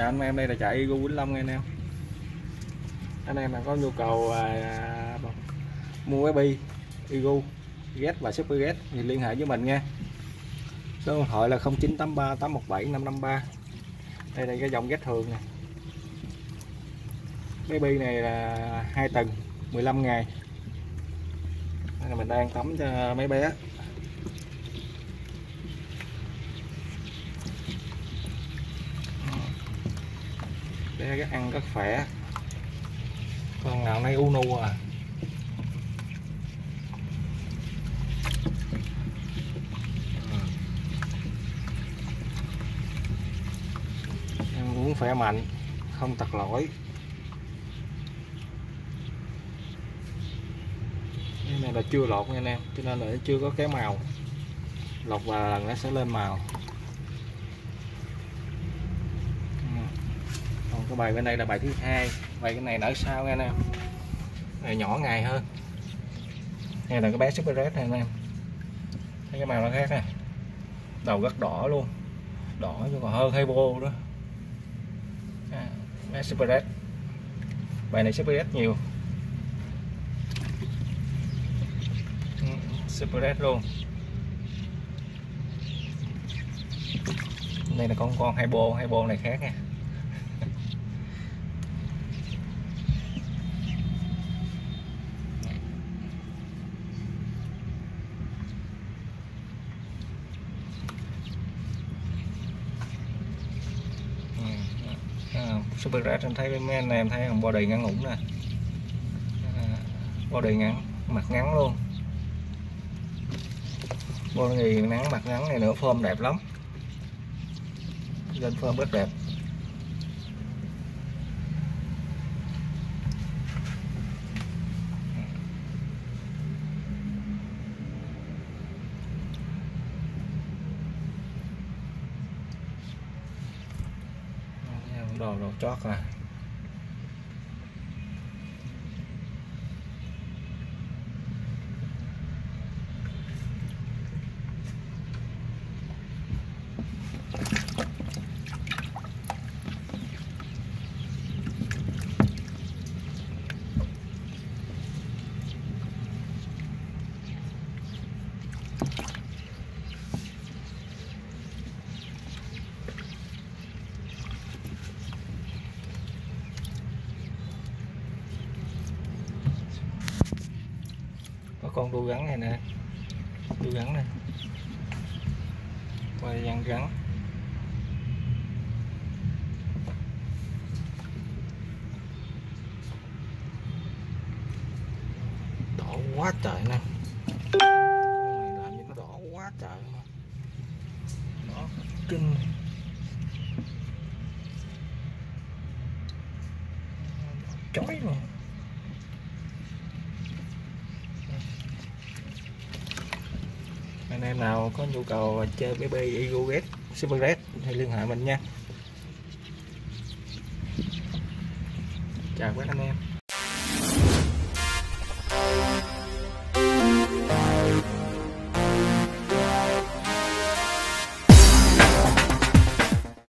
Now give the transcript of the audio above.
dạ anh em đây là chạy Igu Vĩnh Long nha anh em anh em nào có nhu cầu à, mua cái bi Igu Get và super Get thì liên hệ với mình nha. Số điện thoại là 0983 817 553 đây là cái dòng Get thường nè. Cái bi này là hai tầng 15 ngày. Đây là mình đang tắm cho mấy bé. Để cái ăn rất khỏe. Con nào nay unu à. Ừ. Ăn uống khỏe mạnh, không tật lỗi. Cái này là chưa lột nha anh em, cho nên là nó chưa có cái màu. Lột và lần nó sẽ lên màu. Cái bài bên đây là bài thứ hai. Bài cái này nở sau nha anh em? Này nhỏ ngày hơn. Đây là cái bé super red này anh em. Thấy cái màu nó khác nè. Đầu rất đỏ luôn. Đỏ chứ còn hơn hay vô đó à, bé super red. Bài này super red nhiều. Ừ, super red luôn. Đây là con con hai bô hai bô này khác nha Ừ, à, super red, em thấy mấy anh em thấy không body ngắn ngủn nè. À, body ngắn, mặt ngắn luôn. Body ngắn, mặt ngắn này nữa form đẹp lắm. Lên form rất đẹp. Đồ đồ chót à. Có con đu gắn này nè. Đu gắn này. Quay dặn gắn. Đỏ quá trời nè. Con này làm những nó đỏ quá trời mà đỏ kinh. Chói luôn. Anh em nào có nhu cầu chơi BB Eagle Super Red thì liên hệ mình nha. Chào các anh em.